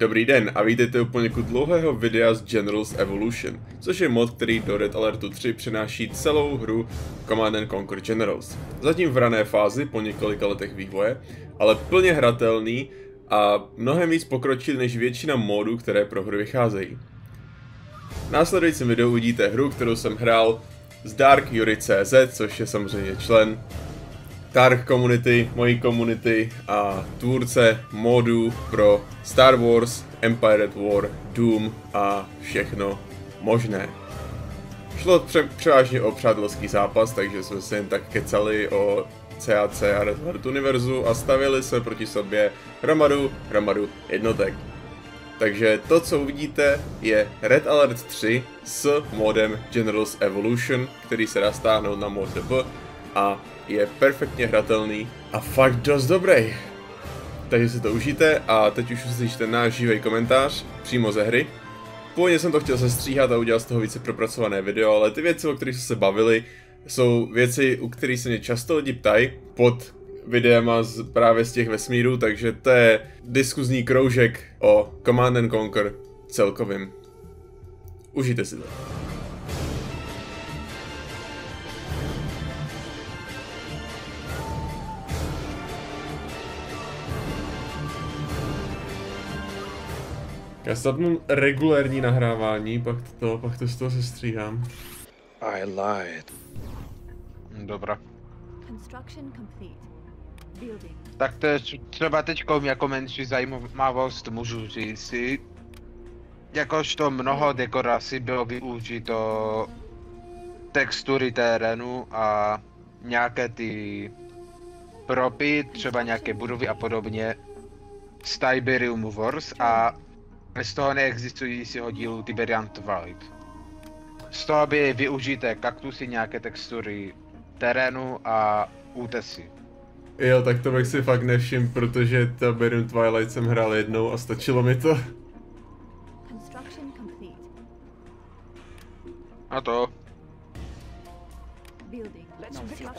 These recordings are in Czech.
Dobrý den a vítejte u poněkud dlouhého videa z Generals Evolution, což je mod, který do Red Alertu 3 přináší celou hru Command Conquer Generals. Zatím v rané fázi po několika letech vývoje, ale plně hratelný a mnohem víc pokročil než většina modů, které pro hru vycházejí. V následujícím videu uvidíte hru, kterou jsem hrál z Dark Yuri.cz, což je samozřejmě člen Tark Community, mojí komunity a tvůrce modů pro Star Wars, Empire at War, Doom a všechno možné. Šlo pře- převážně o přátelský zápas, takže jsme se jen tak kecali o CAC a Red Alert univerzu a stavili se proti sobě hromadu, hromadu jednotek. Takže to, co uvidíte, je Red Alert 3 s modem Generals Evolution, který se dá stáhnout na mod DB a je perfektně hratelný a fakt dost dobrý. Takže si to užijte a teď už uslyšíte náš živý komentář přímo ze hry. Původně jsem to chtěl sestříhat a udělat z toho více propracované video, ale ty věci, o kterých jsme se bavili, jsou věci, u kterých se mě často lidi ptají pod videama z, právě z těch vesmírů, takže to je diskuzní kroužek o Command and Conquer celkovým. Užijte si to. Já zapnu regulérní nahrávání, pak to, pak to z toho sestříhám. I lied. Dobrá. Construction complete. Building. Tak to je tř- třeba teď jako menší zajímavost můžu říct si. Jakožto mnoho dekorací bylo využito textury terénu a nějaké ty propy, třeba nějaké budovy a podobně z Tiberium Wars a z toho neexistujícího dílu Tiberian Twilight. Z toho byly využité kaktusy, nějaké textury terénu a útesy. Jo, tak to bych si fakt nevšiml, protože Tiberium Twilight jsem hrál jednou a stačilo mi to. Construction complete. A to. Complete.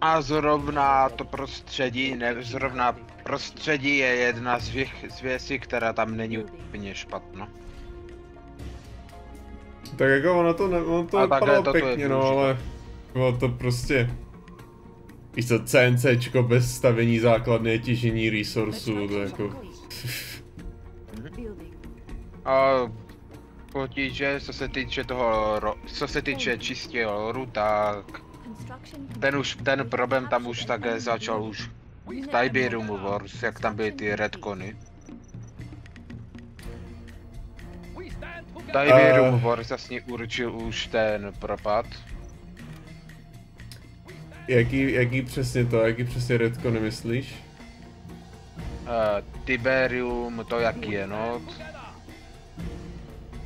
A zrovna to prostředí, ne, zrovna prostředí je jedna z, věch, z věcí, která tam není úplně špatná. Tak jako ono to, ne, ono to vypadalo je pěkně, no, ale bylo to prostě... Víš co, CNCčko bez stavění základny, těžení resourceů, to jako... Building. A potíže, co se týče toho, co se týče čistě Construction ten už, ten problém tam už také začal už v Tiberium Wars, jak tam byly ty redcony. Tiberium Eh. Wars jasně určil už ten propad. Jaký, jaký přesně to, jaký přesně Redko nemyslíš? Uh, Tiberium, to jaký je not.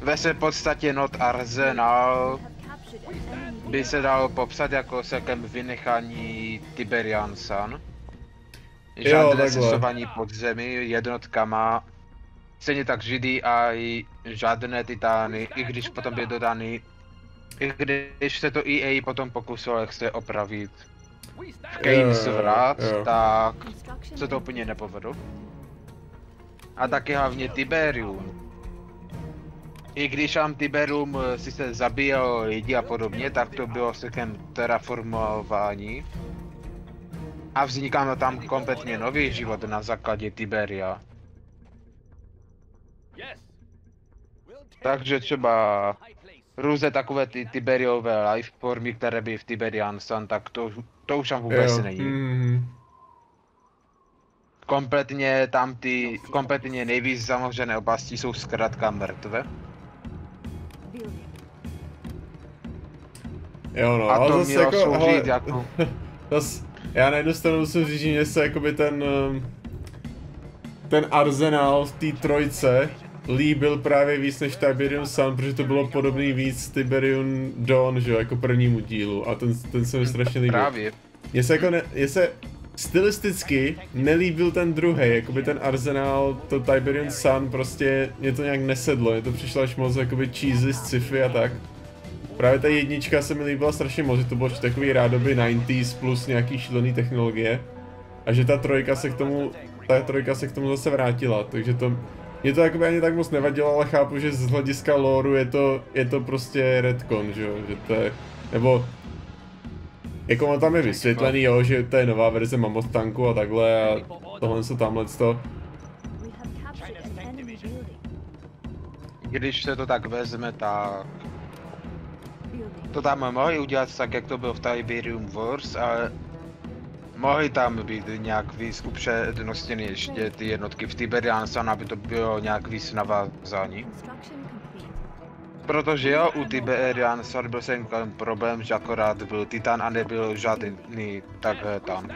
Ve své podstatě not Arsenal by se dalo popsat jako celkem vynechání Tiberian Sun. Žádné takhle. sesování pod zemi, jednotkama. Stejně tak židy a i žádné titány, i když potom byly dodány i když se to EA potom pokusilo jak se opravit v Keynes Jo, jo, vrat, jo. tak se to úplně nepovedlo. A taky hlavně Tiberium. I když tam Tiberium eh, sice zabíjel lidi a podobně, tak to bylo celkem terraformování. A vznikal tam kompletně nový život na základě Tiberia. Takže třeba různé takové ty Tiberiové life formy, které by v Tiberian Sun, tak to, to už tam vůbec jo. není. Mm, Kompletně tam ty, kompletně nejvíc zamořené oblasti jsou zkrátka mrtvé. jo no, A ale to zase mělo jako, sloužit hele, jako- zas, já na jednu stranu musím říct, že se jakoby ten, um, ten arzenál v té trojce líbil právě víc než Tiberium Sun, protože to bylo podobný víc Tiberium Dawn, že jo, jako prvnímu dílu a ten, ten se mi strašně líbil. Právě. Mně se jako ne, mně se stylisticky nelíbil ten druhý, jakoby ten arzenál, to Tiberium Sun, prostě mě to nějak nesedlo, mě to přišlo až moc jakoby cheesy sci-fi a tak. Právě ta jednička se mi líbila strašně moc, že to bylo takový rádoby 90s plus nějaký šílený technologie. A že ta trojka se k tomu, ta trojka se k tomu zase vrátila, takže to Mě to jakoby ani tak moc nevadilo, ale chápu, že z hlediska loreu je to, je to prostě redcon, že jo, že to je, nebo jako on tam je vysvětlený, jo, že to je nová verze Mammoth tanku a takhle a tohle se tamhle to. Když se to tak vezme, tak. To tam mohli udělat tak, jak to bylo v Tiberium Wars, ale mohly tam být nějak víc upřednostněny ještě ty jednotky v Tiberian Sun, aby to bylo nějak víc navázání. Protože jo, u Tiberian Sun byl ten problém, že akorát byl Titan a nebyl žádný takhle tank.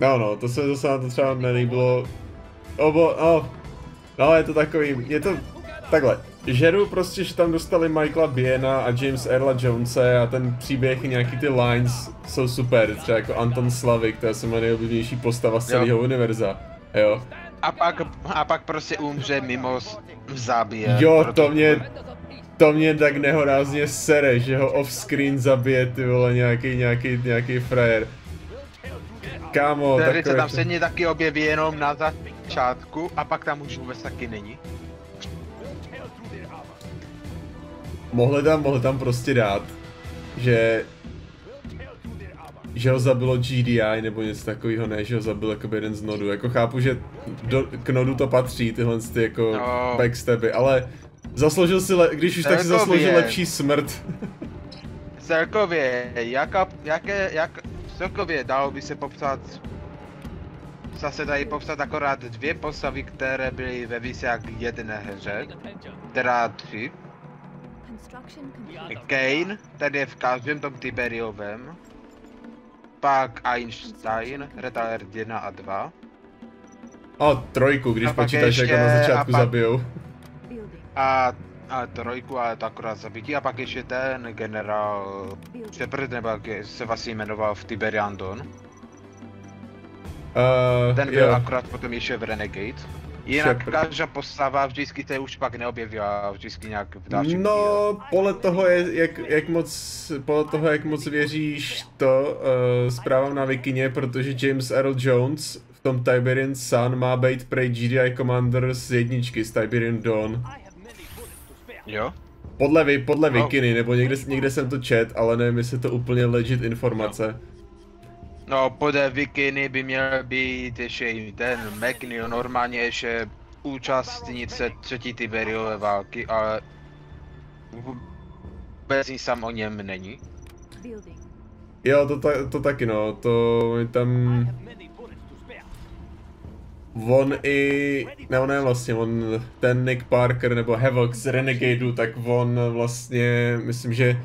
No no, to se zase na to třeba nelíbilo. Obo, no, no je to takový, je to takhle. Žeru prostě, že tam dostali Michaela Biena a James Erla Jonese a ten příběh, nějaký ty lines jsou super, třeba jako Anton Slavik, to je asi moje nejoblíbenější postava z Jo. celého univerza. Jo. A pak, a pak prostě umře mimo zabije. Jo, proto- to mě, to mě tak nehorázně sere, že ho off-screen zabije ty vole nějaký, nějaký, nějaký frajer. Kámo, se takové... tam stejně taky objeví jenom na začátku a pak tam už vůbec taky není. Mohli tam, mohli tam prostě dát, že že ho zabilo GDI nebo něco takového, ne, že ho zabil jako jeden z nodů. Jako chápu, že do, k nodu to patří, tyhle ty jako No. backstabby, ale zasloužil si, le, když už tak si Celkově. zasloužil lepší smrt. Celkově, jaka, jaké, jak, celkově dalo by se popsat, zase dají popsat akorát dvě postavy, které byly ve jak jedné hře, teda tři. Kane, ten je v každém tom Tiberiovém, pak Einstein, Red Alert 1 a 2, A trojku, když A počítáš, jak ho na začátku a pak- zabijou. A, a trojku, ale to akorát zabití, a pak ještě ten generál. Shepard, nebo jak se vlastně jmenoval v Tiberian Dawn. Uh, Ten byl jo. akorát potom ještě v Renegade. Jinak Shepard. každá postava vždycky se už pak neobjevila, vždycky nějak v dalším díle. No, podle toho, je, jak, jak moc, podle toho, jak moc věříš to uh, zprávám na Wikině, protože James Earl Jones v tom Tiberian Sun má být prej GDI Commander z jedničky, z Tiberian Dawn. Jo? Podle, podle No. Wikiny, nebo někde, někde jsem to čet, ale nevím, jestli je to úplně legit informace. No, podle Vikiny by měl být ještě i ten McNeil, normálně ještě účastnice třetí Tiberiové války, ale vůbec nic tam o něm není. Jo, to, ta, to taky no, to tam... On i, ne, ne vlastně, on, ten Nick Parker nebo Havoc z Renegadeu, tak on vlastně, myslím, že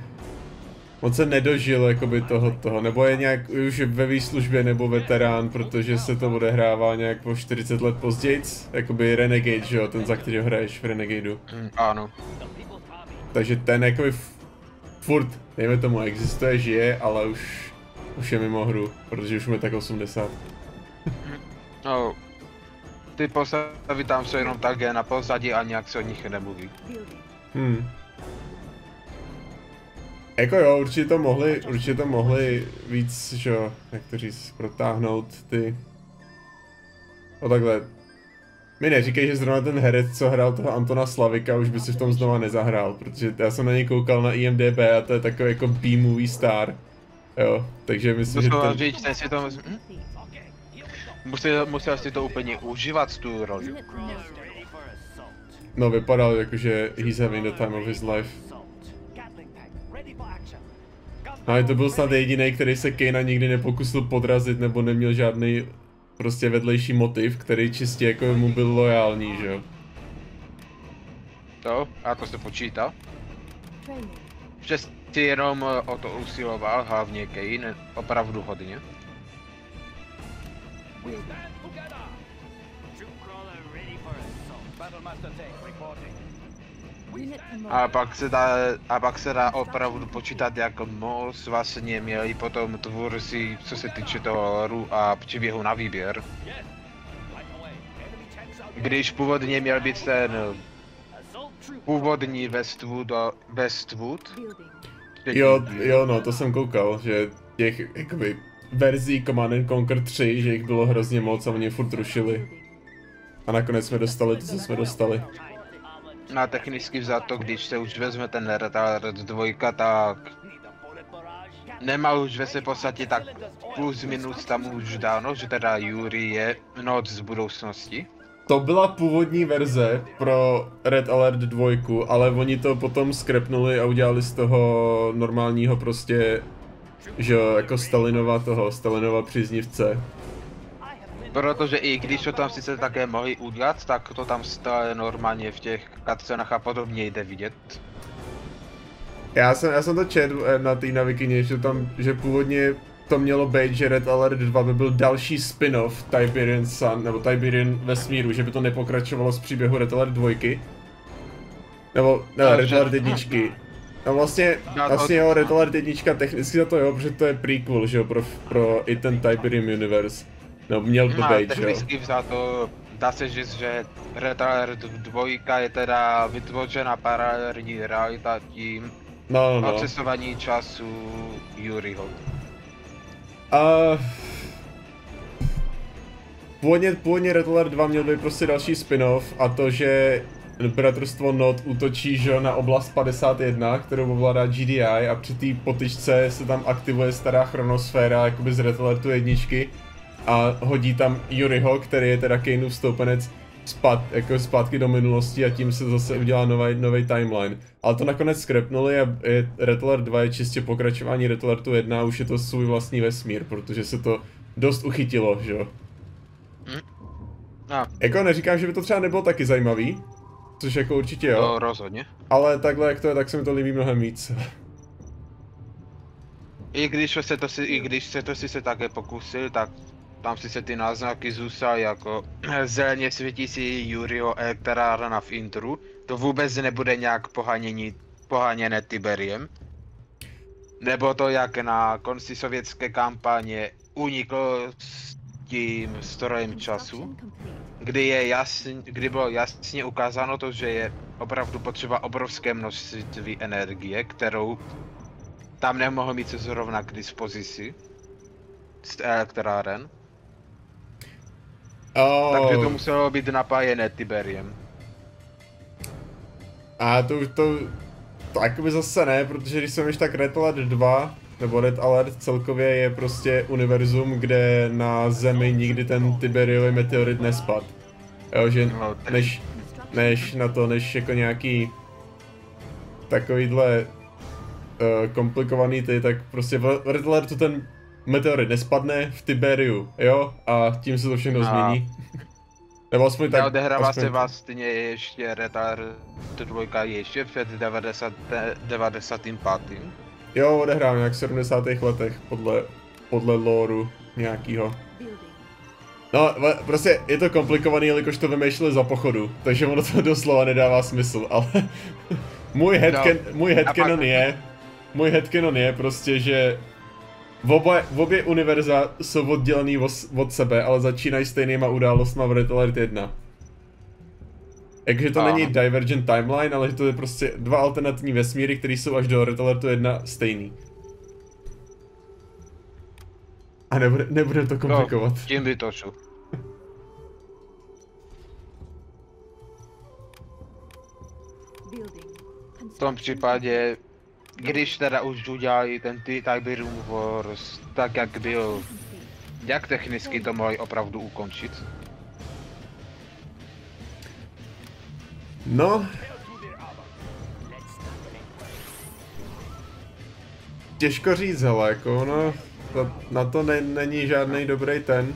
on se nedožil jakoby toho, toho, nebo je nějak už ve výslužbě nebo veterán, protože se to odehrává nějak o 40 let později, jakoby Renegade, že jo, ten za kterého hraješ v Renegadeu. Hm, ano. Takže ten jakoby furt, dejme tomu, existuje, žije, ale už, už je mimo hru, protože už mu je tak 80. No, ty postavy tam jsou jenom také na pozadí a nějak se o nich nemluví. Hmm. Jako jo, určitě to mohli, určitě to mohli víc, že jo, jak to říct, protáhnout ty... O takhle. Mi neříkej, že zrovna ten herec, co hrál toho Antona Slavika, už by si v tom znova nezahrál, protože já jsem na něj koukal na IMDB a to je takový jako B-movie star. Jo, takže myslím, že Musel ten... říct, ten si to, hm? Musel, musel si to úplně užívat tu roli. No, vypadal jako, že he's having the time of his life. No, ale to byl snad jediný, který se Kejna nikdy nepokusil podrazit, nebo neměl žádný prostě vedlejší motiv, který čistě jako mu byl lojální, že jo. To, a to se počítá. Že si jenom eh, o to usiloval, hlavně Kane, opravdu hodně. A pak se dá, a pak se dá opravdu počítat, jak moc vlastně měli potom tvůrci, co se týče toho loru a příběhu na výběr. Když původně měl být ten původní Westwood, Westwood Jo, jo, no, to jsem koukal, že těch, jakoby, verzí Command and Conquer 3, že jich bylo hrozně moc a oni furt rušili. A nakonec jsme dostali to, co jsme dostali. A technicky vzato, když se už vezme ten retard dvojka, tak nemá už ve své podstatě tak plus minus tam už dáno, že teda Yuri je noc z budoucnosti. To byla původní verze pro Red Alert 2, ale oni to potom skrepnuli a udělali z toho normálního prostě, že jako Stalinova toho, Stalinova příznivce. Protože i když to tam sice také mohli udělat, tak to tam stále normálně v těch cutscenách a podobně jde vidět. Já jsem, já jsem to četl eh, na té na Wikině, že tam, že původně to mělo být, že Red Alert 2 by byl další spin-off Tiberian Sun, nebo Tiberian vesmíru, že by to nepokračovalo z příběhu Red Alert 2. Nebo, ne, Red Alert 1. No vlastně, vlastně jo, Red Alert 1 technicky za to jo, protože to je prequel, že jo, pro, pro i ten Tiberium Universe. No, měl by No být, že jo. technicky vzato dá se říct, že Red Alert 2 je teda vytvořena paralelní realita tím No, no, odcestování času Yuriho. A... Původně, původně Red Alert 2 měl být prostě další spin-off a to, že Bratrstvo Not útočí že, na oblast 51, kterou ovládá GDI a při té potyčce se tam aktivuje stará chronosféra jakoby z Alertu jedničky a hodí tam Yuriho, který je teda Kaneův stoupenec zpát, jako zpátky do minulosti a tím se zase udělá nový, nový timeline. Ale to nakonec skrepnuli a je, Red Alert 2 je čistě pokračování Red Alertu 1 a už je to svůj vlastní vesmír, protože se to dost uchytilo, že jo. No, Jako neříkám, že by to třeba nebylo taky zajímavý, což jako určitě jo, to rozhodně. ale takhle jak to je, tak se mi to líbí mnohem víc. I když se to si, i když se to si se také pokusil, tak tam si se ty náznaky zůstaly jako zeleně světící Yurio elektrárna v intru. To vůbec nebude nějak pohánění, poháněné Tiberiem. Nebo to jak na konci sovětské kampaně uniklo s tím strojem času, kdy, je jasn, kdy bylo jasně ukázáno to, že je opravdu potřeba obrovské množství energie, kterou tam nemohl mít zrovna k dispozici z elektráren, Oh, takže to muselo být napájené Tiberiem. A to už to, to jakoby zase ne, protože když jsem tak Red Alert 2, nebo Red Alert celkově je prostě univerzum, kde na Zemi nikdy ten Tiberiový meteorit nespad. Jo, že No, než, než na to, než jako nějaký takovýhle uh, komplikovaný ty, tak prostě v Red Alertu ten meteorit nespadne v Tiberiu, jo, a tím se to všechno A- změní. Nebo aspoň tak, Neodehrává aspoň se vlastně ještě Retar 2 ještě před 90, 95. Jo, odehrál nějak v 70. letech, podle, podle loreu nějakýho. No, prostě je to komplikovaný, jelikož to vymýšleli za pochodu, takže ono to doslova nedává smysl, ale můj headcan, No. můj headcanon pak- je, můj headcanon je prostě, že v obě, v obě univerza jsou oddělený od, od sebe, ale začínají stejnýma událostma v Red Alert 1. Takže to Aha. není Divergent Timeline, ale že to je prostě dva alternativní vesmíry, které jsou až do Red Alertu 1 stejný. A nebude, nebudem to komplikovat. No, tím by to šlo. Building. V tom případě, když teda už udělali ten Ti- Tiberium Wars tak, jak byl, jak technicky to mohli opravdu ukončit? No. Těžko říct, hele, jako no, to, na to ne, není žádný dobrý ten.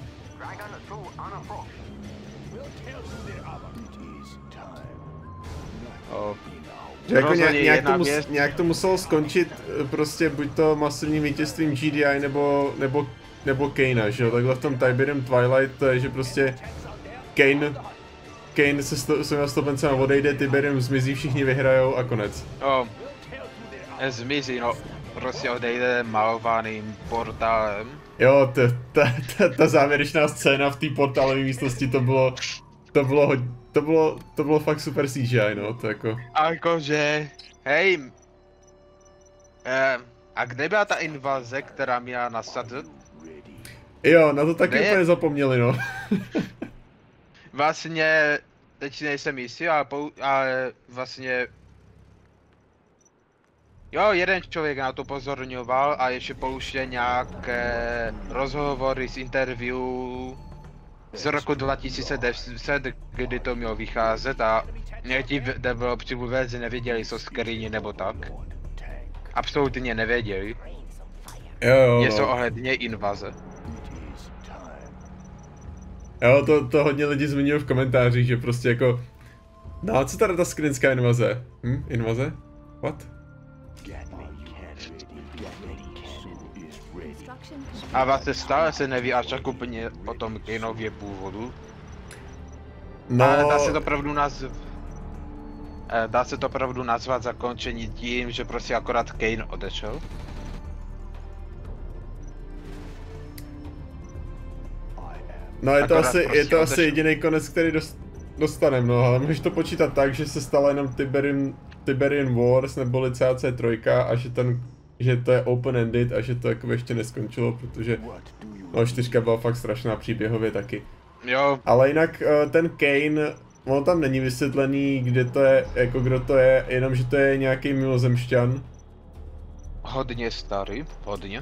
Že jako nějak, nějak, to mus, věc- nějak to muselo skončit eh, prostě buď to masivním vítězstvím GDI nebo, nebo, nebo Kanea, že jo, takhle v tom Tiberium Twilight to je, že prostě Kane, Kane se sto, svýma stopencema odejde, Tiberium zmizí, všichni vyhrajou a konec. o, zmizí, no, prostě odejde malovaným portálem. Jo, ta, ta, ta, ta závěrečná scéna v té portálové místnosti, to bylo, to bylo, hod- to bylo, to bylo fakt super CGI, no, to jako, A jakože, hej, eh, a kde byla ta invaze, která měla nastat? jo, na to taky Ne. úplně zapomněli, no. Vlastně, teď nejsem jistý, ale, pou, ale vlastně... Jo, jeden člověk na to pozorňoval a ještě pouštěl nějaké rozhovory z interview z roku 2010, kdy to mělo vycházet a někteří developři vůbec nevěděli, co screeny nebo tak. Absolutně nevěděli. Jo, jo, Něco no. ohledně invaze. jo to, to hodně lidí zmiňuje v komentářích, že prostě jako... No a co tady ta skrinská invaze? Hm? Invaze? What? A vlastně stále se neví až tak úplně o tom Kaneově původu. No, Ale dá se to opravdu nazv... eh, Dá se to opravdu nazvat zakončení tím, že prostě akorát Kane odešel. no je to akorát asi, je prostě to asi odešel. jediný konec, který dost, dostaneme, no, ale můžeš to počítat tak, že se stala jenom Tiberian, Tiberian Wars, neboli CAC3 a že ten, že to je open-ended a že to jako ještě neskončilo, protože no, čtyřka byla fakt strašná příběhově taky. Jo, Ale jinak eh, ten Kane, on tam není vysvětlený, kde to je, jako kdo to je, jenom že to je nějaký mimozemšťan. hodně starý, hodně.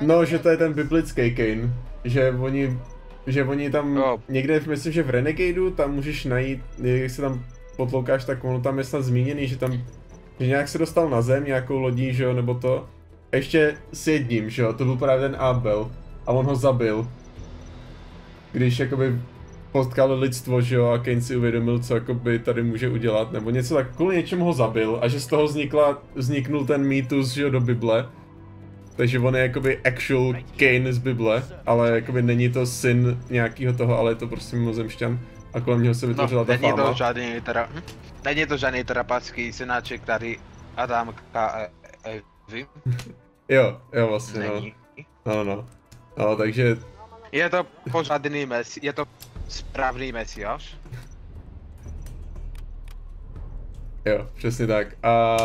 No, že to je ten biblický Kane, že oni, že oni tam Jo. někde, myslím, že v Renegadeu, tam můžeš najít, jak se tam potloukáš, tak ono tam je snad zmíněný, že tam, že nějak se dostal na zem nějakou lodí, že jo, nebo to. Ještě s jedním, že jo, to byl právě ten Abel a on ho zabil. Když jakoby potkal lidstvo, že jo, a Kane si uvědomil, co jakoby tady může udělat, nebo něco tak, kvůli něčemu ho zabil a že z toho vznikla, vzniknul ten mýtus, že jo, do Bible. Takže on je jakoby actual Kane z Bible, ale jakoby není to syn nějakého toho, ale je to prostě mimozemšťan. A kolem něho se vytvořila No, ta není fáma. to žádný teda... Hm? Není to žádný trapacký synáček tady Adamka a Evy. Jo, jo vlastně, no. Není. No, no, no. No, takže, Je to pořádný mesi, je to správný mesiáš. jo, přesně tak. A,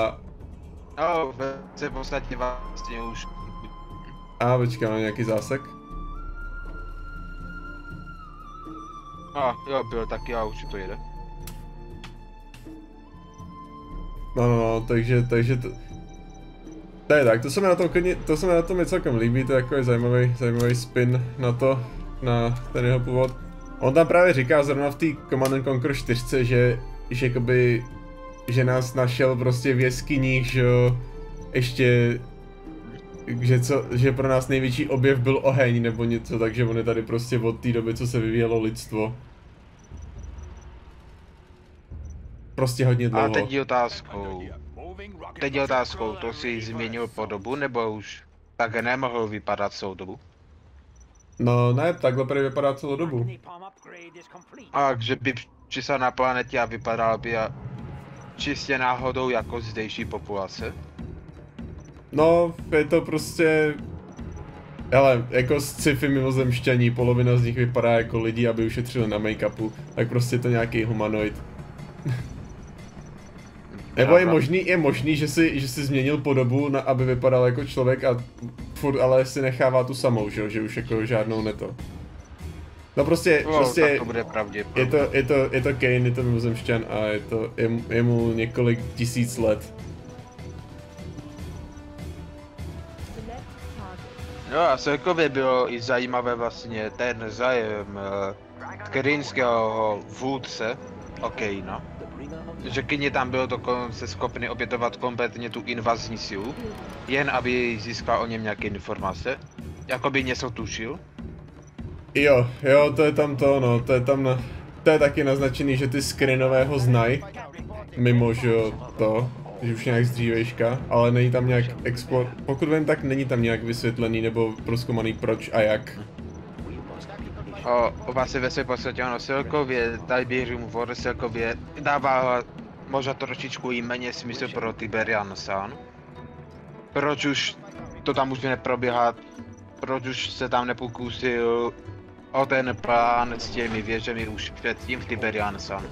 No, se v podstatě vlastně už... a počkej, mám nějaký zásek? A jo, byl taky a už to jede. No, no, no, takže, takže to... To je tak, to se mi na tom klidně, to se mi na tom i celkem líbí, to je jako zajímavý, zajímavý spin na to, na ten jeho původ. On tam právě říká zrovna v té Command and Conquer 4, že, že jakoby, že nás našel prostě v jeskyních, že jo, ještě, že, co, že pro nás největší objev byl oheň nebo něco, takže on je tady prostě od té doby, co se vyvíjelo lidstvo. Prostě hodně dlouho. A teď je otázkou. Teď je otázkou, to si změnil podobu, nebo už tak nemohl vypadat celou dobu? No ne, takhle prý vypadá celou dobu. A že by přisal na planetě a vypadal by a čistě náhodou jako zdejší populace? No, je to prostě... Hele, jako sci-fi mimozemšťaní, polovina z nich vypadá jako lidi, aby ušetřili na make-upu, tak prostě je to nějaký humanoid. Nebo je možný, je možný, že si, že si změnil podobu, na, aby vypadal jako člověk a furt ale si nechává tu samou, že, že už jako žádnou neto. No prostě, No, prostě tak to bude je to, je to, je to Kane, je to mimozemšťan a je to, je, je mu několik tisíc let. No a celkově bylo i zajímavé vlastně ten zájem uh, krynského vůdce, Okejna. Že kyně tam byl dokonce schopný obětovat kompletně tu invazní sílu, jen aby získal o něm nějaké informace. Jakoby něco tušil. Jo, jo, to je tam to, no, to je tam na, to je taky naznačený, že ty skrinové ho znají, mimo, že jo, to, že už nějak z dřívejška, ale není tam nějak explor, pokud vím, tak není tam nějak vysvětlený nebo proskoumaný proč a jak. O, vlastně ve své podstatě ono celkově, Tiberium War celkově dává možná trošičku i méně smysl pro Tiberian Sun. Proč už to tam už neprobíhá, proč už se tam nepokusil o ten plán s těmi věžemi už předtím v Tiberian Sun.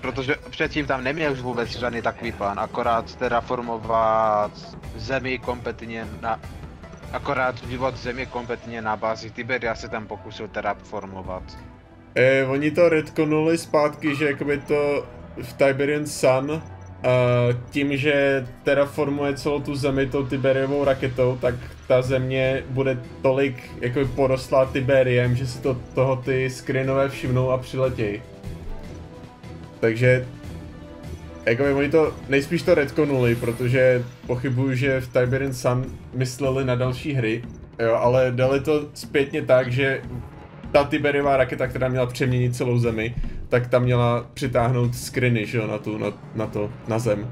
Protože předtím tam neměl už vůbec žádný takový plán, akorát terraformovat zemi kompletně na Akorát vývod země kompletně na bázi Tiberia se tam pokusil terraformovat. Eh, oni to retkonuli zpátky, že jakoby to v Tiberian Sun uh, tím, že terraformuje celou tu zemi tou Tiberiovou raketou, tak ta země bude tolik jako porostlá Tiberiem, že si to toho ty skrinové všimnou a přiletějí. Takže Jakoby oni to, nejspíš to retkonuli, protože pochybuju, že v Tiberian Sun mysleli na další hry, jo, ale dali to zpětně tak, že ta Tiberiová raketa, která měla přeměnit celou zemi, tak tam měla přitáhnout skriny, že jo, na, tu, na, na to, na zem.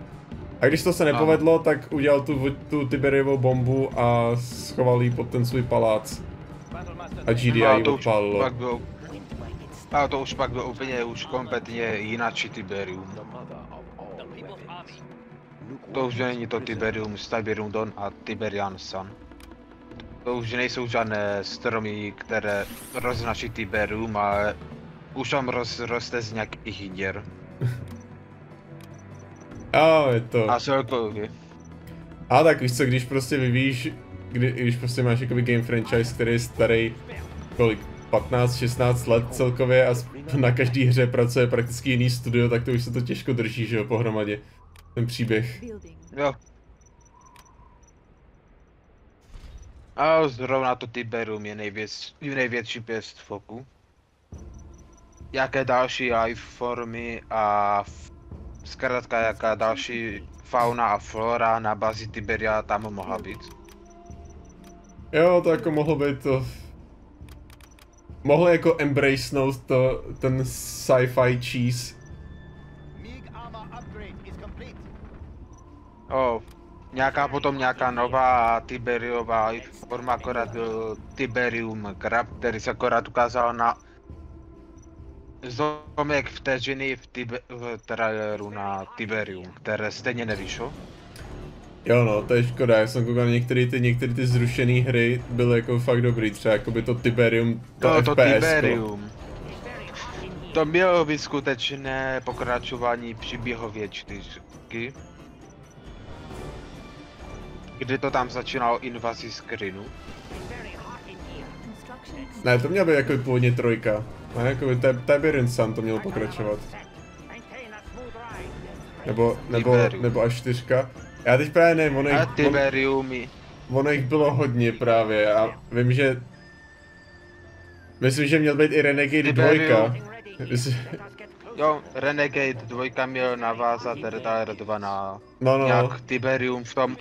A když to se nepovedlo, tak udělal tu, tu Tiberiovou bombu a schoval ji pod ten svůj palác. A GDI No a ji to A to už pak bylo úplně už kompletně jináčí Tiberium. To už není to Tiberium Tiberium Dawn a Tiberian Sun. To už nejsou žádné stromy, které roznačí Tiberium, ale už tam roz, roste z nějakých děr. A je to. A celkově. A tak víš co, když prostě vyvíjíš, kdy, když prostě máš jakoby game franchise, který je starý, kolik, 15-16 let celkově a na každý hře pracuje prakticky jiný studio, tak to už se to těžko drží, že jo, pohromadě. Ten příběh. Jo. A zrovna to Tiberium je nejvěc, největší pěst foku. Jaké další life formy a zkrátka jaká další fauna a flora na bazi Tiberia tam mohla být. Jo, to jako mohlo být to... Mohli jako embracenout to, ten sci-fi cheese. O, nějaká potom nějaká nová Tiberiová forma, akorát byl Tiberium Crab, který se akorát ukázal na zomek vteřiny v, Tibe- v traileru na Tiberium, které stejně nevyšlo. Jo no, to je škoda, já jsem koukal na některé ty, některé ty zrušené hry byly jako fakt dobrý, třeba jako by to Tiberium, to, To, to FPS. Tiberium. To bylo by skutečné pokračování příběhově čtyřky. Kdy to tam začínalo screenu. Construction. Ne, to měla být jako původně trojka. Ne, jako by Tib- Tiberian Sun to mělo pokračovat. Nebo, nebo, Tiberium. nebo až čtyřka. Já teď právě nevím, ono A jich, on, Tiberium i- ono jich bylo hodně právě a vím, že... Myslím, že měl být i Renegade Tiberium. 2. Myslím, Jo, Renegade 2 měl navázat Retire 2 na no, no, nějak Tiberium v tom,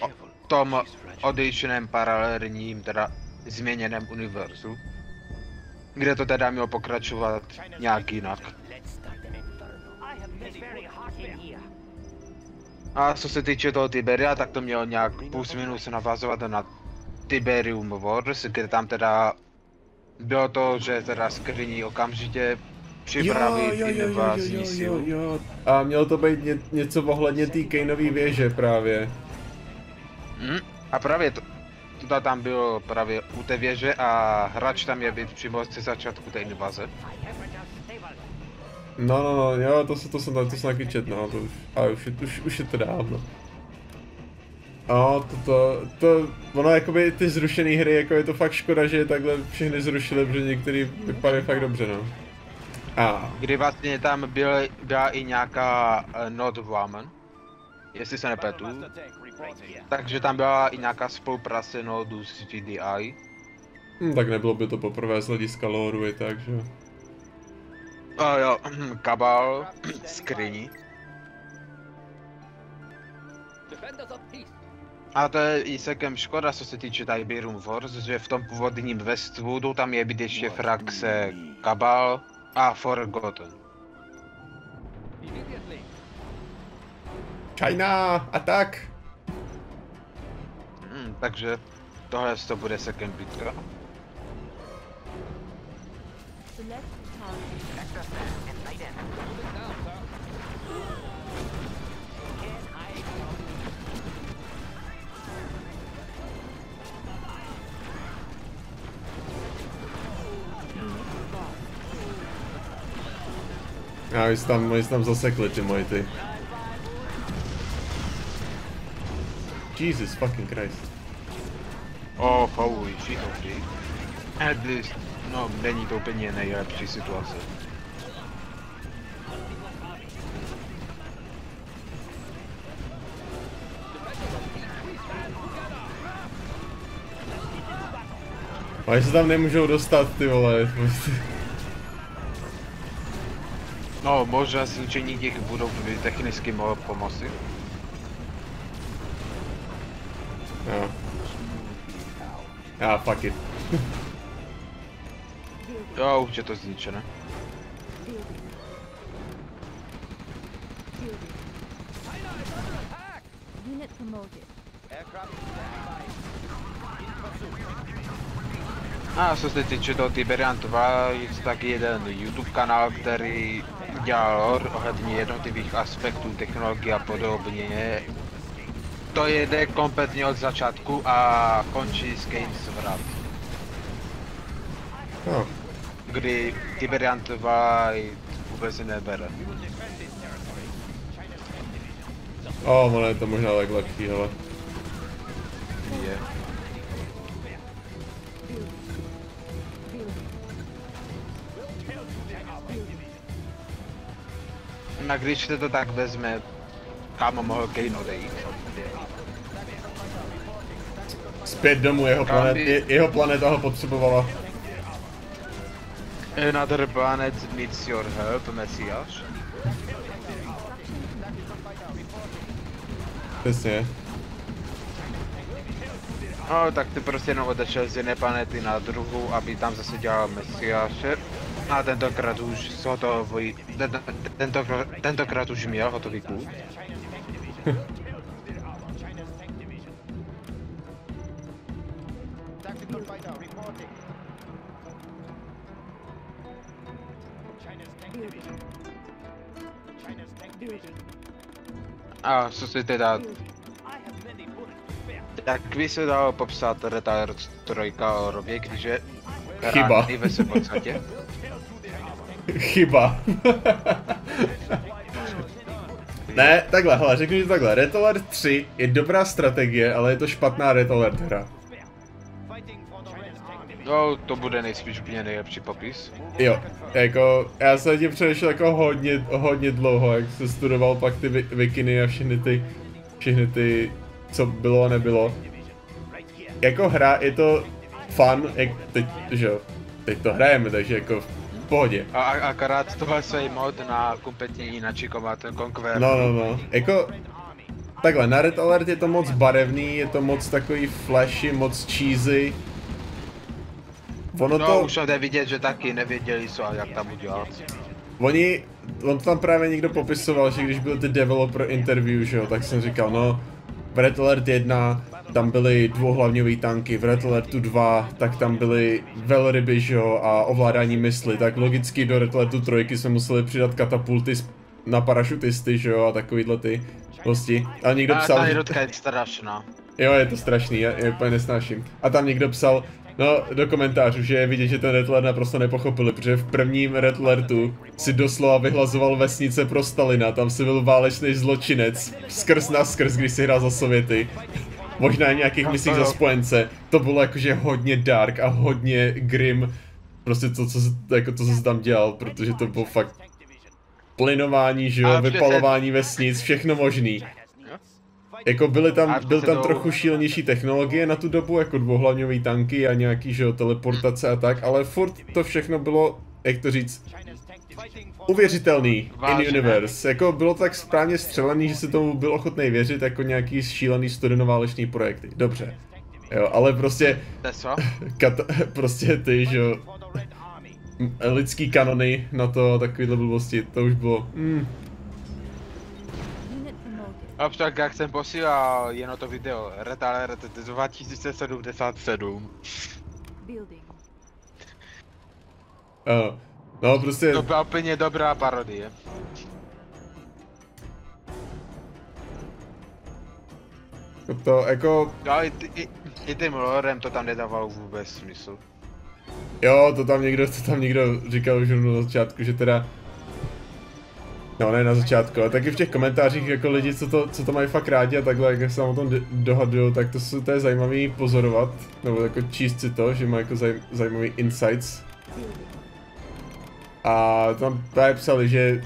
tom odlišném paralelním, teda změněném univerzu. Kde to teda mělo pokračovat nějak jinak. A co se týče toho Tiberia, tak to mělo nějak plus minus navazovat na Tiberium Wars, kde tam teda bylo to, že teda skryní okamžitě připraví invazní sílu. jo. A mělo to být ně, něco ohledně té Kaneové věže právě. Hm? A právě to, to tam bylo právě u té věže a hráč tam je být přímo ze začátku té invaze. No, no, no, jo, to, se- to jsem, to jsem taky čet, no, to už, a už, je- už, už je to dávno. No, to, to, to, ono jakoby ty zrušené hry, jako je to fakt škoda, že je takhle všechny zrušili, protože některý vypadají fakt dobře, no. A, Kdy vlastně tam byl, byla i nějaká uh, Not Woman, jestli se nepletu. Takže tam byla i nějaká spolupráce nodu s GDI. hm, tak nebylo by to poprvé z hlediska lore, takže. A jo, kabal, skryní. A to je i celkem škoda, co se týče Tiberium Wars, že v tom původním Westwoodu tam je být ještě frakce Kabal a Forgotten. China, atak! Hmm, takže tohle to bude celkem bitka. Já jsi tam, jsi tam zasekli ty moje ty. Jesus fucking Christ. Oh, holy shit, okay. At least, no, není to úplně nejlepší situace. Ale se tam nemůžou dostat, ty vole. No, možná zničení těch budov by technicky mohlo pomoci. Jo. Já, fuck it. Jo, už je to zničené. Unit promoted. A co se týče toho Tiberian 2, je to taky jeden YouTube kanál, který dělal ohledně jednotlivých aspektů technologie a podobně. To jede kompletně od začátku a končí s Games Wrath, No. kdy Tiberian 2 vůbec nebere. O, ono je to možná tak lepší, hele. Je. A když se to tak vezme, kam mohl Kano dejít? Zpět domů, jeho, planet, by- je, jeho planeta ho potřebovala. Another planet needs your help, Mesiáš. Přesně. No, tak ty prostě jenom odešel z jedné planety na druhou, aby tam zase dělal Mesiáše. A tentokrát už hotový, tento, tentokrát, tentokrát už měl hotový kult. A co si teda... Jak by se dalo popsat Retire 3 o Robě, když je Chyba. ve podstatě? Chyba. ne, takhle, hele, řeknu ti takhle. Red Alert 3 je dobrá strategie, ale je to špatná Red Alert hra. No, to bude nejspíš úplně nejlepší popis. Jo, jako, já jsem tím přešel jako hodně, hodně dlouho, jak jsem studoval pak ty vi- wikiny a všechny ty, všechny ty, co bylo a nebylo. Jako hra je to fun, jak teď, že jo, teď to hrajeme, takže jako v pohodě. A, a akorát tohle se mod na kompletně jináčí Command and Conquer. No, no, no, jako, takhle, na Red Alert je to moc barevný, je to moc takový flashy, moc cheesy. Ono No, to... už jde vidět, že taky nevěděli co a jak tam udělat. Oni, on to tam právě někdo popisoval, že když byl ty developer interview, že jo, tak jsem říkal, no, Red Alert 1 tam byly dvouhlavňový tanky, v Red Alertu 2 tak tam byly velryby, že jo, a ovládání mysli, tak logicky do Red Alertu 3 jsme museli přidat katapulty na parašutisty, že jo, a takovýhle ty prostě. A někdo A psal, ta že- jednotka je strašná. Jo, je to strašný, já, já úplně nesnáším. A tam někdo psal, no, do komentářů, že je vidět, že ten Red Alert naprosto nepochopili, protože v prvním Red Alertu si doslova vyhlazoval vesnice pro Stalina, tam si byl válečný zločinec, skrz na skrz, když si hrál za Sověty. Možná nějakých misích za spojence. To bylo jakože hodně dark a hodně grim. Prostě to, co, se- jako to, co se tam dělal, protože to bylo fakt plynování, že jo, vypalování vesnic, všechno možný. Jako byly tam, byl tam trochu šílenější technologie na tu dobu, jako dvouhlavňový tanky a nějaký, že jo, teleportace a tak, ale furt to všechno bylo, jak to říct, uvěřitelný Vážené. in universe. Jako bylo tak správně střelený, že se tomu byl ochotný věřit jako nějaký šílený studenoválečný projekty. Dobře. Jo, ale prostě, To je co? kat, prostě ty, že jo, lidský kanony na to, takovýhle blbosti, to už bylo, mm, však jak jsem posílal jenom to video, Red Alert 2077. Building. uh, no prostě, To byla úplně dobrá parodie. to jako, No i, i, i tím lorem to tam nedávalo vůbec smysl. Jo, to tam někdo, to tam někdo říkal už na začátku, že teda No ne na začátku, ale taky v těch komentářích jako lidi, co to, co to mají fakt rádi a takhle, jak se tam o tom dohadují, tak to, jsou, to je zajímavý pozorovat, nebo jako číst si to, že má jako zaj, zajímavý insights. A tam právě psali, že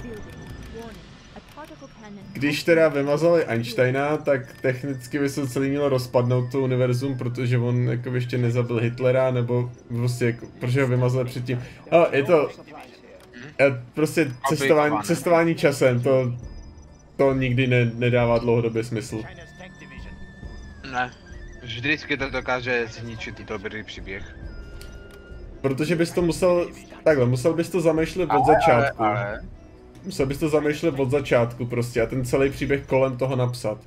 když teda vymazali Einsteina, tak technicky by se celý mělo rozpadnout to univerzum, protože on jako ještě nezabil Hitlera, nebo prostě jako, protože ho vymazali předtím. Ale je to, je prostě cestování, cestování časem, to, to nikdy ne, nedává dlouhodobě smysl. Ne. Vždycky to dokáže zničit dobrý příběh. Protože bys to musel, takhle, musel bys to zamýšlet od začátku. Ale, ale, Musel bys to zamýšlet od začátku prostě a ten celý příběh kolem toho napsat.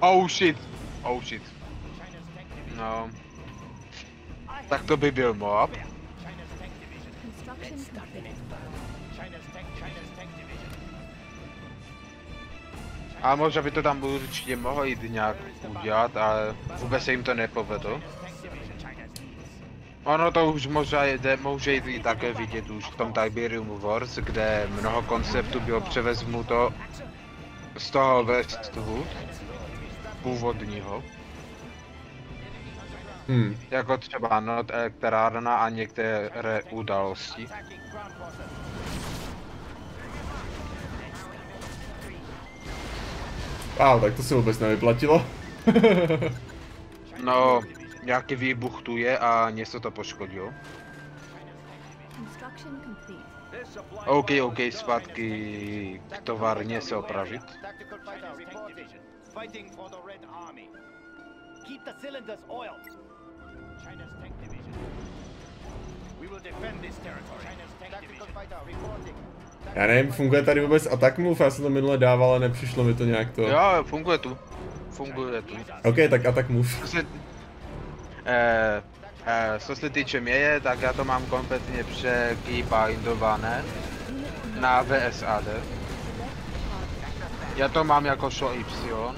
oh shit. Oh shit. No. Tak to by byl mob. A možná by to tam určitě mohlo jít nějak udělat, ale vůbec se jim to nepovedlo. Ono to už možná jde, může jít i také vidět už v tom Tiberium Wars, kde mnoho konceptů bylo převezmuto z toho Westwood původního. Hmm. Jako třeba not elektrárna a některé události. Wow, tak to se vůbec nevyplatilo. No, nějaký výbuch tu je a něco to poškodilo. OK, OK, zpátky k továrně se opravit. Já nevím, funguje tady vůbec attack move, já jsem to minule dával, ale nepřišlo mi to nějak to. Jo, funguje tu. Funguje tu. OK, tak attack move. Eh, eh, co se týče mě, tak já to mám kompletně překýbindované na VSAD. Já to mám jako šlo Y.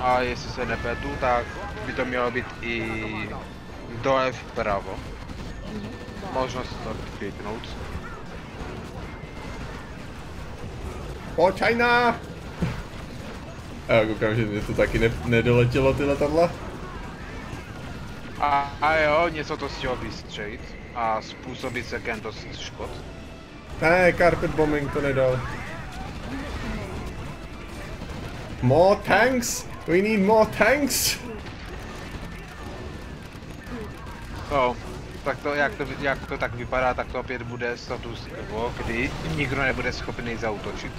A jestli se nepletu, tak by to mělo být i dole vpravo. Možno si to kliknout. Po China! A koukám, že mě to taky ne, nedoletělo ty letadla. A, a jo, něco to chtělo vystřelit a způsobit second dost škod. Ne, carpet bombing to nedal. More tanks! We need more tanks! No, tak to jak, to, jak to tak vypadá, tak to opět bude status quo, kdy nikdo nebude schopný zautočit.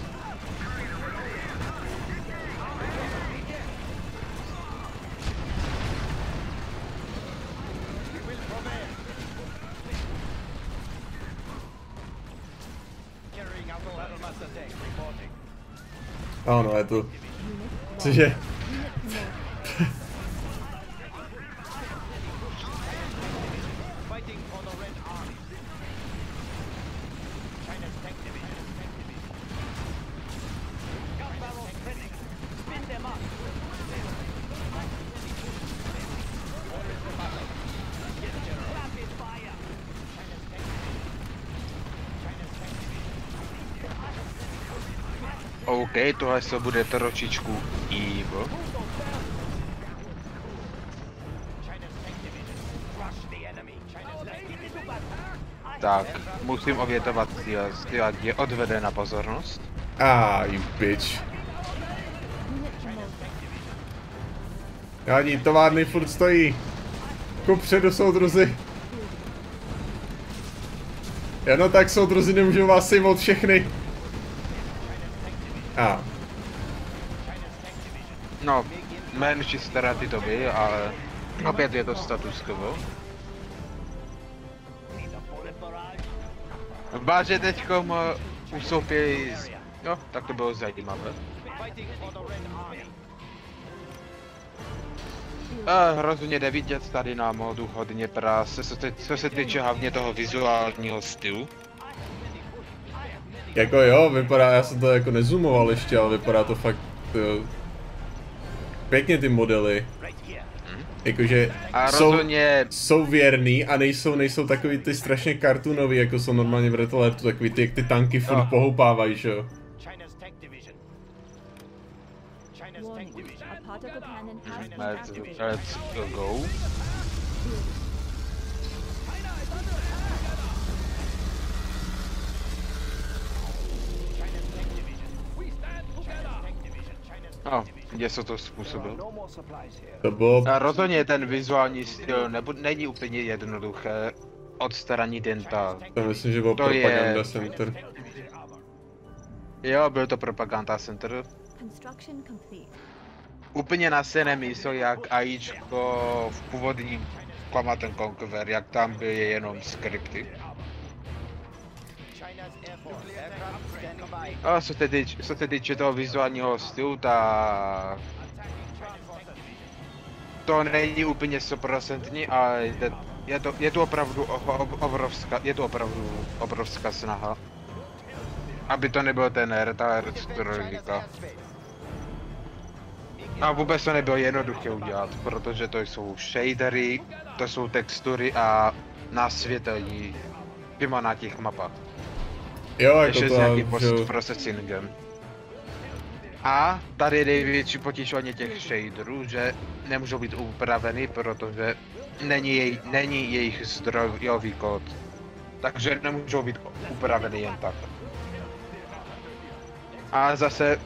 Carrying out the Battlemaster tank reporting. Ano, je to... Cože? Fighting for the Red Army. China's tank division. Tank division. Gun barrels ready. Spin them up. Rapid fire. China's tank division. China's tank division. OK, tohle se bude trošičku evil. Tak, musím obětovat cíl, cíl je odvedena pozornost. Ah, you bitch. Jádí, továrny furt stojí. Kupředu soudruzi. Já no tak soudruzi, nemůžu vás sejmout všechny. A, No, menší ztráty to by, ale opět je to status quo. Báže teďkom uh, usoupili, z- jo, tak to bylo zajímavé. A hrozně jde vidět tady na modu hodně práce, co se, co se týče hlavně toho vizuálního stylu. jako jo, vypadá, já jsem to jako nezoomoval ještě, ale vypadá to fakt, jo, pěkně ty modely. Jakože A jsou, rozhodně jsou věrný a nejsou, nejsou takový ty strašně kartunový, jako jsou normálně v Red Alertu, takový ty, jak ty tanky furt Jo. pohoupávají, že jo. Let's, go. China's Něco to způsobil? To bylo... A rozhodně ten vizuální styl nebo není úplně jednoduché odstraní denta. To myslím, že byl to propaganda je... center. Jo, byl to propaganda center. Úplně na se nemyslel jak AIčko v původním Command Conquer, jak tam byly jenom skripty. A co se týče, co se týče toho vizuálního stylu, tak to není úplně stoprocentní, ale je, to, je to opravdu obrovská, je to opravdu obrovská snaha. Aby to nebyl ten retard trojka. A vůbec to nebylo jednoduché udělat, protože to jsou shadery, to jsou textury a nasvětlení přímo na těch mapách. Jo, jako Ještě to, s nějakým jo. post-processingem. A tady je největší ohledně těch shaderů, že nemůžou být upraveny, protože není, jej, není jejich zdrojový kód. Takže nemůžou být upraveny jen tak. A zase,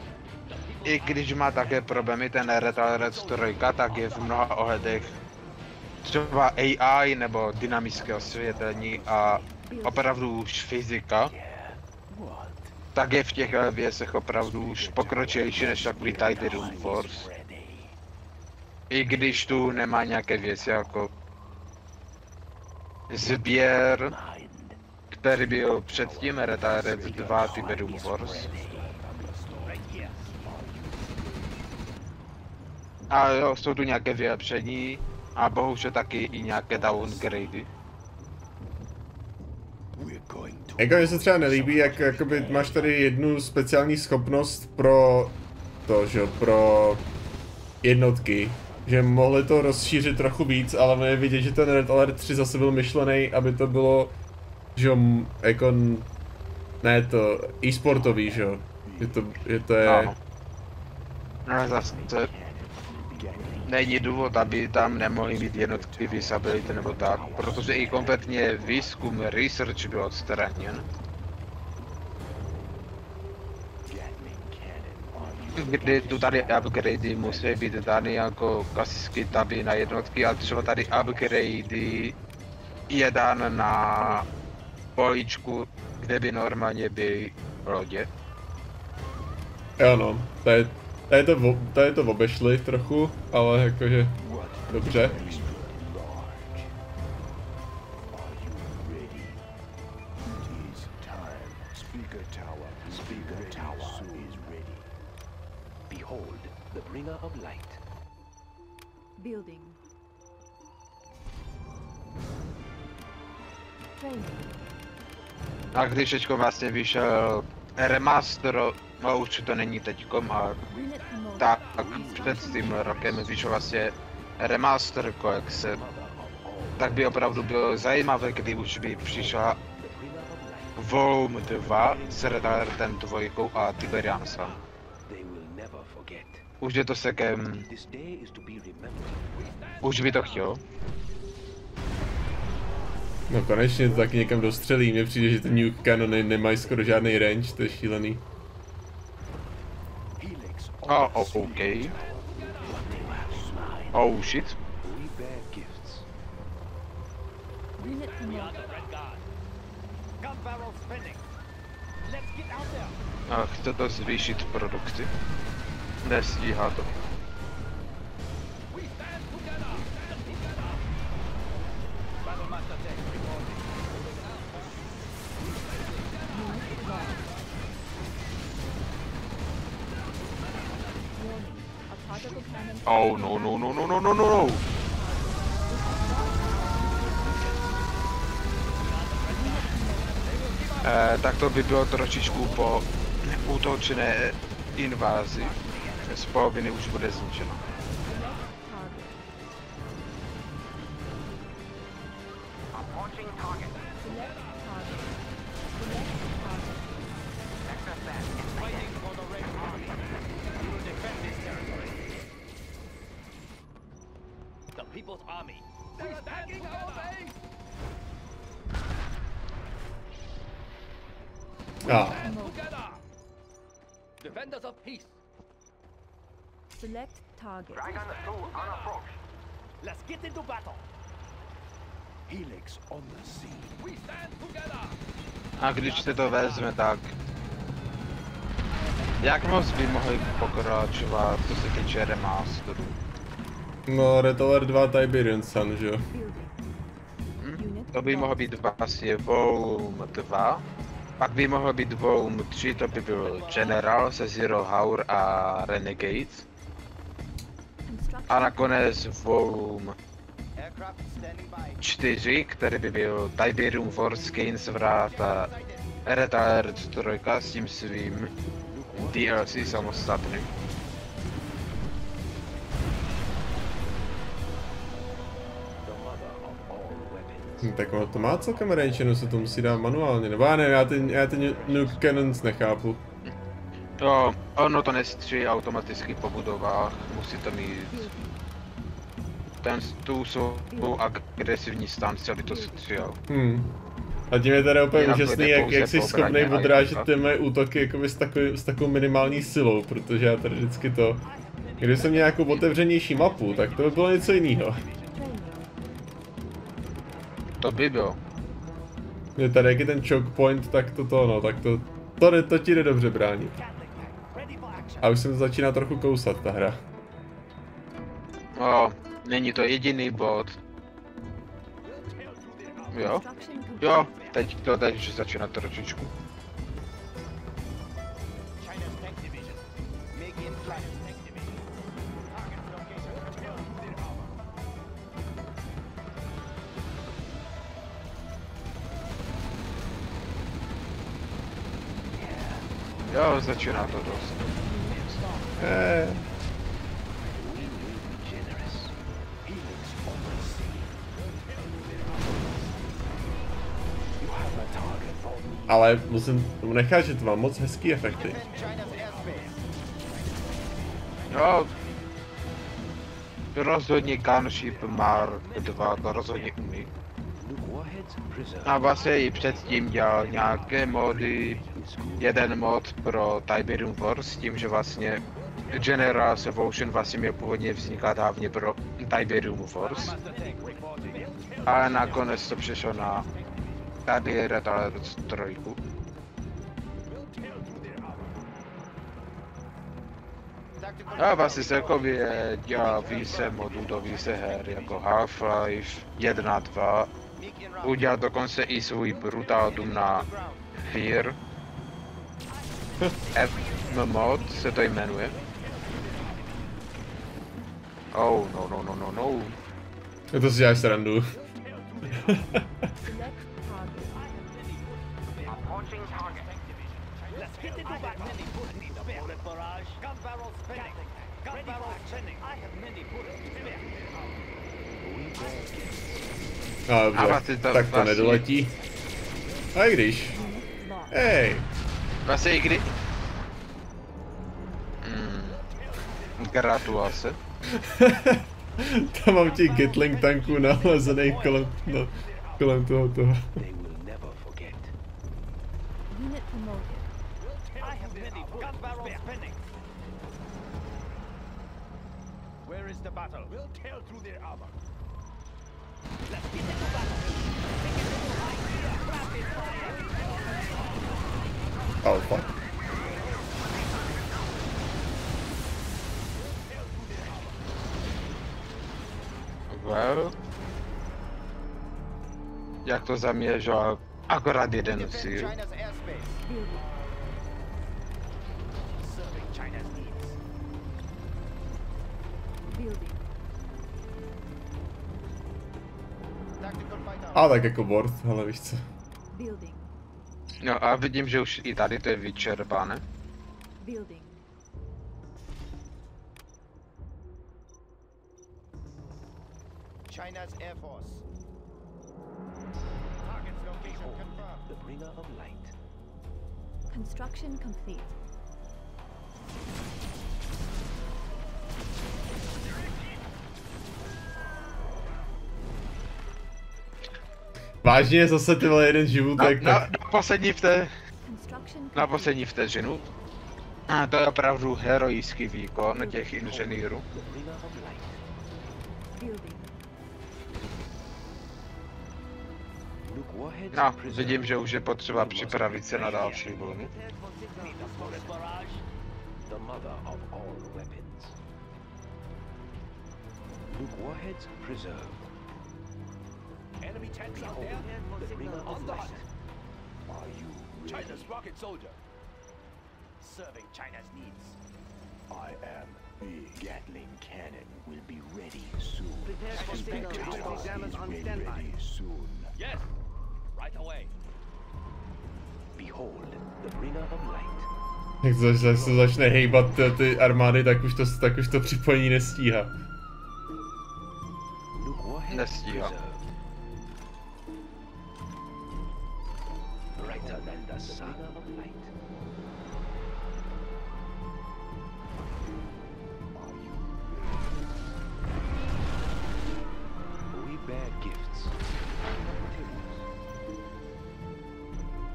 i když má také problémy ten Red Red 3, tak je v mnoha ohledech třeba AI nebo dynamické osvětlení a opravdu už fyzika, tak je v těch eh, věcech opravdu už pokročilejší než takový Titan Force. I když tu nemá nějaké věci jako sběr, který byl předtím Retired 2 Tiberium Force. A jo, jsou tu nějaké vylepšení a bohužel taky i nějaké downgradey. Jako mně se třeba nelíbí, jak jakoby máš tady jednu speciální schopnost pro to, že pro jednotky, že mohli to rozšířit trochu víc, ale je vidět, že ten Red Alert 3 zase byl myšlený, aby to bylo, že jo, jako, ne to, e-sportový, že jo, že to, že to je, Ano. No zase není důvod, aby tam nemohly být jednotky disability nebo tak, protože i kompletně výzkum, research byl odstraněn. Kdy tu tady upgradey musí být dány jako klasické taby na jednotky a třeba tady upgradey je dán na poličku, kde by normálně byly lodě. jo no, to je, Tady to, tady to obešli trochu, ale jakože dobře. Building. A když teďko vlastně vyšel remaster no už to není teďkom, a tak před tím rokem vyšel vlastně remaster kolekce, tak by opravdu bylo zajímavé, kdy už by přišla Volume 2 s Red Alertem 2 a Tiberian Sun. They will never forget. Už je to sekem, už by to chtěl. No konečně to taky někam dostřelí, mně přijde, že ty nuke canony nemají skoro žádný range, to je šílený. Oh, oh okay. Oh shit. Ach, chce to zvýšit produkci. Nestíhá to. Oh no no no no no no no no. Eh, tak to by bylo trošičku po útočné invázi. Z poloviny už bude zničeno. The People's Army. They're attacking our base! Oh. Together. Defenders of peace. Select target. Dragon 2 on approach. Let's get into battle. Helix on the sea. We stand together. A vždyť to vezme tak. Jak moc by mohli pokračovat, co se týče remasteru? No Red Alert 2 Tiberian Sun, že jo? To by mohlo být vlastně Volume 2. Pak by mohlo být Volume 3, to by byl General se Zero Hour a Renegade. A nakonec by. 4, který by byl Tiberium Force Gains Vrat a Red Alert 3 s tím svým DLC samostatným. Tak ono to má celkem range, jenom se to musí dát manuálně. Nebo já nevím, já ty, já ty nuke cannons nechápu. Jo, ono to nestřílí automaticky po budovách, musí to mít ten tu svou agresivní stanci, aby to střílel. Hmm. A tím je teda úplně Jinak úžasný, jak, jak jsi schopný odrážet ty moje útoky jakoby s, takový, s takovou minimální silou, protože já tady vždycky to... Kdyby jsem měl nějakou otevřenější mapu, tak to by bylo něco jiného. To by bylo. Je tady jak je ten choke point, tak to to no, tak to, to, jde- to ti jde dobře bránit. A už se to začíná trochu kousat ta hra. O, není to jediný bod. Jo? Jo, teď to teď začíná trošičku. Jo, začíná to dost. Eh, ale musím tomu nechat, že to má moc hezký efekty. Jo. Rozhodně Gunship Mark 2 to rozhodně umí. A vlastně i předtím dělal nějaké mody, jeden mod pro Tiberium Wars s tím, že vlastně General's Evolution vlastně měl původně vznikat dávně pro Tiberium Wars, ale nakonec to přešlo na tady Red Alert 3. Tactical A vlastně celkově dělá více modů do více her, jako Half-Life 1, 2, Make in round. udělal dokonce i svůj Brutal Doom na Fear. Mod se to jmenuje. Oh, no, no, no, no, no. To si děláš srandu. A dobře, vlastně tak to vlastně- nedoletí. A i když. Hej, Vlastně i kdy... Mm. Gratulace. tam mám těch Gatling tanků nalezených kolem, no, kolem toho toho. They will never forget. Unit promoted. I have many bullets. Gun barrel spinning. Where is the battle? We'll tear through their armor. Let's get into battle. Oh, fuck. Well. Jak to zaměřil akorát jeden Defend cíl. China's airspace. Building. Serving China's needs. Building. Tactical fighter. A tak jako board, ale víš co. Building. No a vidím, že už i tady to je vyčerpané. Building. China's Air Force. Target's location confirmed. The bringer of light. Construction complete. Vážně zase ty vole jeden životek, Na, na, tak na poslední v té... Construction na poslední vteřinu. A to je opravdu heroický výkon těch inženýrů. No, vidím, že už je potřeba připravit se na další vlnu. The mother of all weapons. Nuke warheads preserved. Enemy tanks out there. the bringer of On the hunt. Are you China's rocket soldier. Serving China's needs. I am big. Gatling cannon will be ready soon. Prepare for signal. tower is on ready, standby. ready soon. Yes. Right away. Behold, the bringer of light. Jak se, se, se začne hejbat ty, ty armády, tak už to, tak už to připojení nestíhá. Nuke warheads Nestíhá. The sun. Of light. Are you ready? We bear gifts.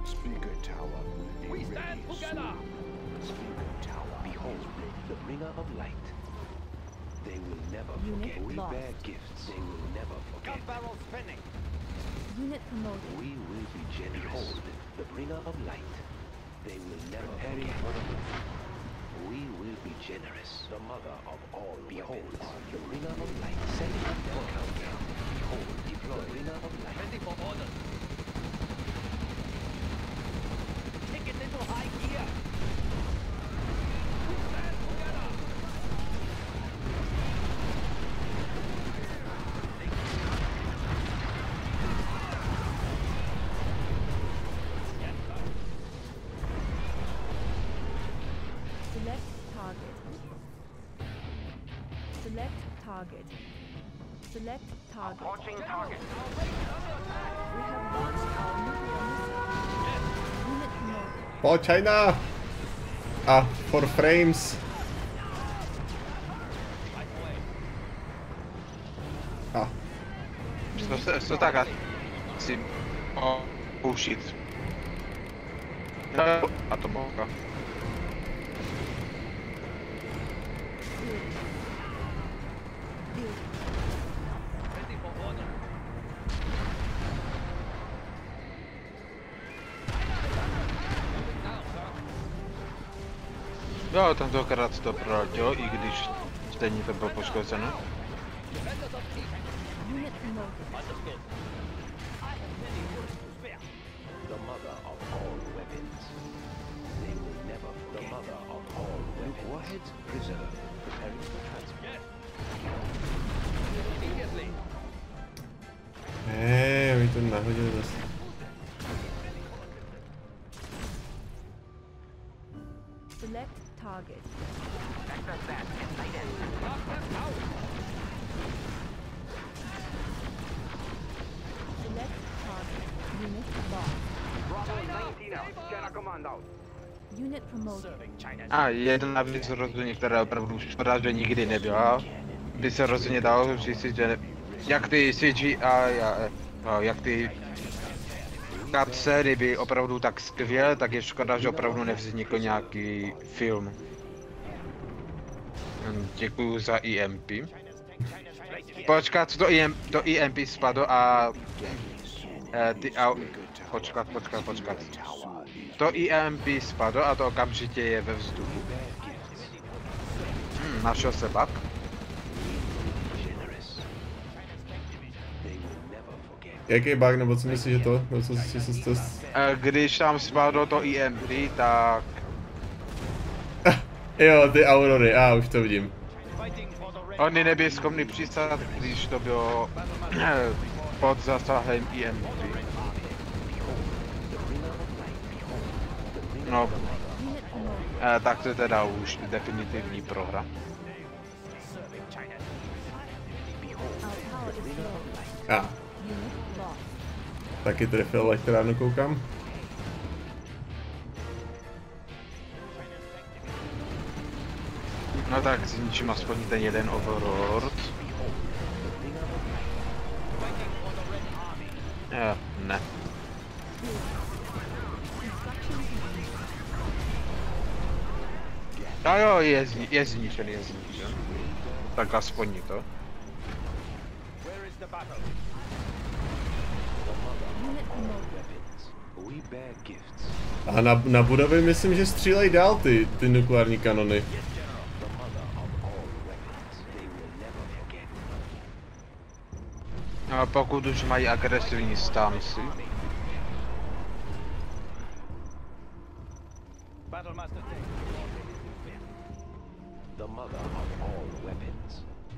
Speaker tower will be We stand together. soon. Speaker tower. Behold, the bringer of light. They will never Unit forget. We lost. bear gifts. They will never forget. Gun barrel spinning. Unit promoted. We will be generous. Behold, the bringer of light. They will never forget. We will be generous. The mother of all Behold, the bringer of light. Setting up for countdown. Behold, deploy. The bringer of light. Ready for orders. Target. Launching target. We have launched our nuclear missile. Unit promoted. Po China! A for frames. A, To, se, to tak asi poušit. Jo, atomovka. Building. tentokrát to proradil, i když stejně to bylo poškozeno. Warheads eee, preserved, to nachodzili zase. Select target. Knock them out. Select target. Unit. Unit promoted. A jedna věc rozhodně, která opravdu škoda, že nikdy nebyla, by se rozhodně dalo říct, že jak ty CGI a eh, no, jak ty cutscény by opravdu tak skvěle, tak je škoda, že opravdu nevznikl nějaký film. Hm, Děkuju za EMP. Počkat, to, EM, to EMP spadlo a... Eh, ty au, počkat, počkat, počkat. To EMP spadlo a to okamžitě je ve vzduchu. Hm, našel se bug. Jaký bug, nebo co myslíš, že to? No co si se to... Eh, Když tam spadlo to EMP, tak... Jo, ty aurory, a už to vidím. Oni nebyli schopni přistát, když to bylo pod zasahem EMP. No, Unit promoted. eh, tak to je teda už definitivní prohra. Our power is low. A, Unit lost. Taky trefil elektrárnu, koukám. No tak zničím aspoň ten jeden overlord. Jo, ne. A jo, je, zni- je zničen, je zničen. Tak aspoň to. Where is the battle? Unit promoted. Weapons. We bear gifts. A na, na budovy myslím, že střílejí dál ty, ty nukleární kanony. Forget. A pokud už mají agresivní weapons.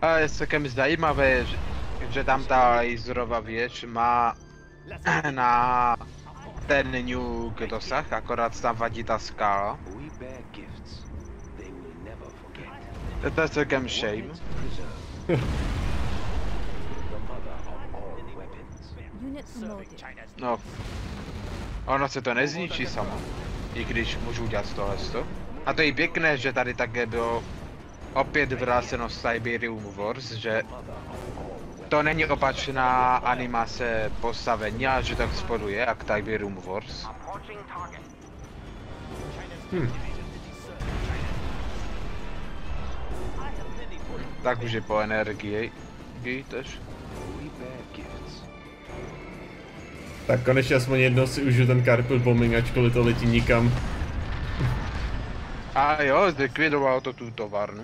a je celkem zajímavé, že, že tam ta laserová věž má na ten nuke dosah, akorát tam vadí ta forget. To je celkem shame. No. Ono se to nezničí samo. I když můžu udělat tohle. A to je pěkné, že tady také bylo opět vráceno Siberium Wars, že to není opačná animace postavení, a že to exploduje, jak Tiberium Wars. Tak už je po energii. Tež. Tak konečně aspoň jednou si užiju ten carpet bombing, ačkoliv to letí nikam. A jo, zlikvidoval to tu továrnu.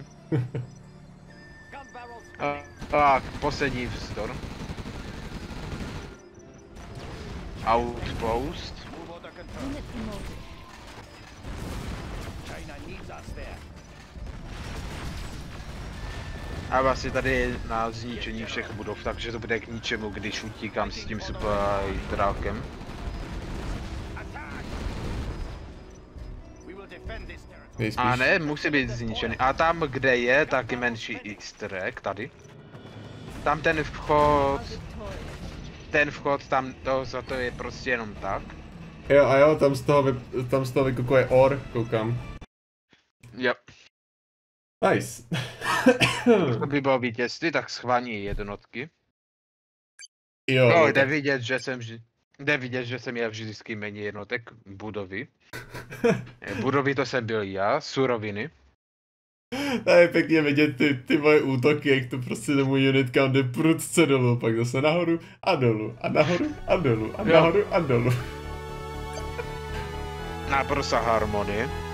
A, tak, poslední vzdor. Outpost. A vlastně tady je na zničení všech budov, takže to bude k ničemu, když utíkám s tím supply drákem. Nejspíš. A ne, musí být zničený. A tam, kde je, taky menší easter egg, tady. Tam ten vchod, ten vchod tam, to, za to je prostě jenom tak. Jo a jo, tam z toho, vy, tam z toho vykukuje or, koukám. Jo, Nice. to by bylo vítězství, tak schvání jednotky. jo, No, no, jde tak, vidět, že jsem vždy, jde vidět, že jsem měl vždycky méně jednotek budovy. Eh, Budovy to jsem byl já, suroviny. Tady je pěkně vidět ty, ty moje útoky, jak to prostě tomu unit count jde prudce dolů, pak zase nahoru a dolů, a nahoru a dolů, a nahoru a dolů. Naprosto harmonie.